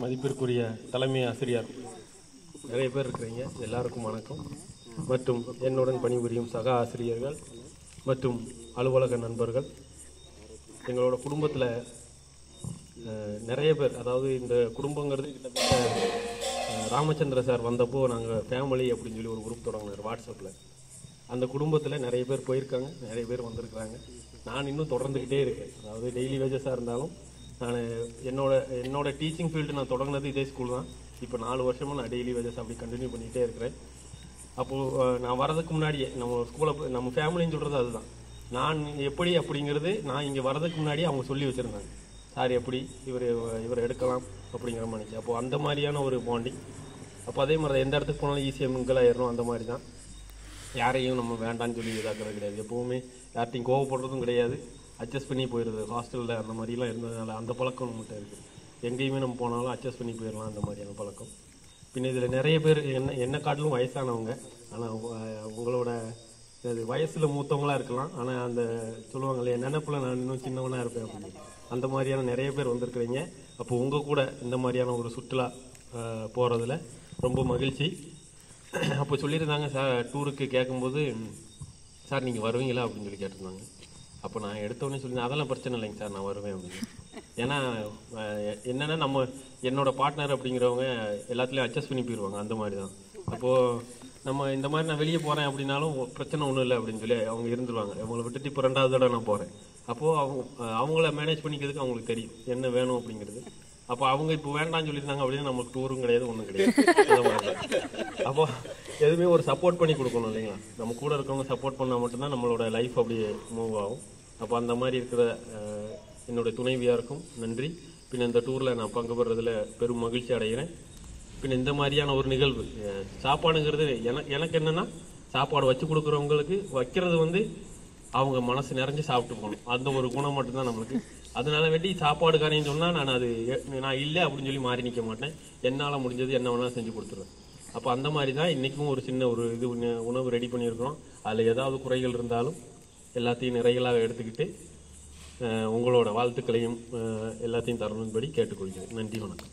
மதிப்பிற்குரிய தலைமை ஆசிரியர். நிறைய பேர் இருக்கிறீங்க. எல்லாருக்கும் வணக்கம். மற்றும் என்னுடன் பணிபுரியும் சக ஆசிரியர்கள் மற்றும் அலுவலக நண்பர்கள். எங்களோட குடும்பத்தில் நிறைய பேர் அதாவது இந்த குடும்பங்கிறது கிட்டத்தட்ட ராமச்சந்திர சார் வந்தப்போ நாங்கள் ஃபேமிலி அப்படின்னு சொல்லி ஒரு குரூப் தொடங்கினார் வாட்ஸ்அப்பில் அந்த குடும்பத்தில் நிறைய பேர் போயிருக்காங்க நிறைய பேர் வந்திருக்கிறாங்க. நான் இன்னும் தொடர்ந்துக்கிட்டே இருக்கேன். அதாவது டெய்லி வேஜஸாக இருந்தாலும் நான் என்னோட என்னோட டீச்சிங் ஃபீல்டு நான் தொடங்கினது இதே ஸ்கூல் தான். இப்போ நாலு வருஷமாக நான் டெய்லி வேஜஸ் அப்படி கண்டினியூ பண்ணிகிட்டே இருக்கிறேன். அப்போது நான் வரதுக்கு முன்னாடியே நம்ம ஸ்கூலை நம்ம ஃபேமிலின்னு சொல்கிறது அதுதான். நான் எப்படி அப்படிங்கிறது நான் இங்கே வரதுக்கு முன்னாடியே அவங்க சொல்லி வச்சுருந்தாங்க. சார் எப்படி? இவர் இவர் எடுக்கலாம் அப்படிங்கிற மாதிரி அப்போது அந்த மாதிரியான ஒரு பாண்டிங் அப்போ அதே மாதிரி தான் எந்த இடத்துக்கு போனாலும் ஈஸியாக மிங்கிள் ஆயிடணும் அந்த மாதிரி தான். யாரையும் நம்ம வேண்டாம்னு சொல்லி இதாக்குறது கிடையாது. எப்போவுமே யார்ட்டையும் கோவப்படுறதும் கிடையாது. அட்ஜஸ்ட் பண்ணி போயிடுது ஹாஸ்டலில் அந்த மாதிரிலாம் இருந்ததுனால அந்த பழக்கம் நம்மகிட்ட இருக்குது எங்கேயுமே நம்ம போனாலும் அட்ஜஸ்ட் பண்ணி போயிடலாம் அந்த மாதிரியான பழக்கம். பின்ன இதில் நிறைய பேர் என்ன என்ன காட்டிலும் வயசானவங்க. ஆனால் உங்களோட இது வயசில் மூத்தவங்களாக இருக்கலாம். ஆனால் அந்த சொல்லுவாங்க இல்லையா நினைப்பில் நான் இன்னும் சின்னவனாக இருப்பேன் அப்படின்னு. அந்த மாதிரியான நிறைய பேர் வந்திருக்கிறீங்க. அப்போ உங்கள் கூட இந்த மாதிரியான ஒரு சுற்றுலா போகிறதுல ரொம்ப மகிழ்ச்சி. அப்போ சொல்லியிருந்தாங்க சார் டூருக்கு கேட்கும்போது சார் நீங்கள் வருவீங்களா? அப்படின்னு சொல்லி கேட்டிருந்தாங்க. அப்போ நான் எடுத்தோடனே சொல்லி அதெல்லாம் பிரச்சனை இல்லைங்க சார் நான் வருவேன் அப்படின்னு. ஏன்னா என்னென்னா என்னன்னா நம்ம என்னோட பார்ட்னர் அப்படிங்கிறவங்க எல்லாத்துலேயும் அட்ஜஸ்ட் பண்ணி போயிடுவாங்க அந்த மாதிரி தான் அப்போது நம்ம இந்த மாதிரி நான் வெளியே போகிறேன் அப்படின்னாலும் பிரச்சனை ஒன்றும் இல்லை அப்படின்னு சொல்லி அவங்க இருந்துருவாங்க. அவங்கள விட்டுட்டு இப்போ ரெண்டாவது தடவை நான் போகிறேன் அப்போது அவங்க அவங்கள மேனேஜ் பண்ணிக்கிறதுக்கு அவங்களுக்கு தெரியும் என்ன வேணும் அப்படிங்கிறது. அப்போ அவங்க இப்போ வேண்டாம்னு சொல்லியிருந்தாங்க அப்படின்னா நமக்கு டூரும் கிடையாது ஒன்றும் கிடையாது. அப்போ எதுவுமே ஒரு சப்போர்ட் பண்ணி கொடுக்கணும் இல்லைங்களா? நம்ம கூட இருக்கவங்க சப்போர்ட் பண்ணால் மட்டும்தான் நம்மளோட லைஃப் அப்படியே மூவ் ஆகும். அப்போ அந்த மாதிரி இருக்கிற என்னுடைய துணைவியாருக்கும் நன்றி. பின் இந்த டூரில் நான் பங்கு பெறதில் பெரும் மகிழ்ச்சி அடைகிறேன். பின்ன இந்த மாதிரியான ஒரு நிகழ்வு சாப்பாடுங்கிறது எனக்கு எனக்கு என்னென்னா சாப்பாடு வச்சு கொடுக்குறவங்களுக்கு வைக்கிறது வந்து அவங்க மனசு நிறைஞ்சு சாப்பிட்டு போகணும். அந்த ஒரு குணம் மட்டும்தான் நம்மளுக்கு. அதனால வேண்டி சாப்பாடு காரியம் சொன்னால் நான் அது நான் இல்லை அப்படின்னு சொல்லி மாறி நிற்க மாட்டேன். என்னால் முடிஞ்சது என்ன வேணாலும் செஞ்சு கொடுத்துருவேன். அப்போ அந்த மாதிரி தான் இன்றைக்கும் ஒரு சின்ன ஒரு இது உணவு ரெடி பண்ணியிருக்கிறோம். அதில் ஏதாவது குறைகள் இருந்தாலும் எல்லாத்தையும் நிறைகளாக எடுத்துக்கிட்டு உங்களோட வாழ்த்துக்களையும் எல்லாத்தையும் தரணும்படி கேட்டுக்கொள்கிறேன். நன்றி வணக்கம்.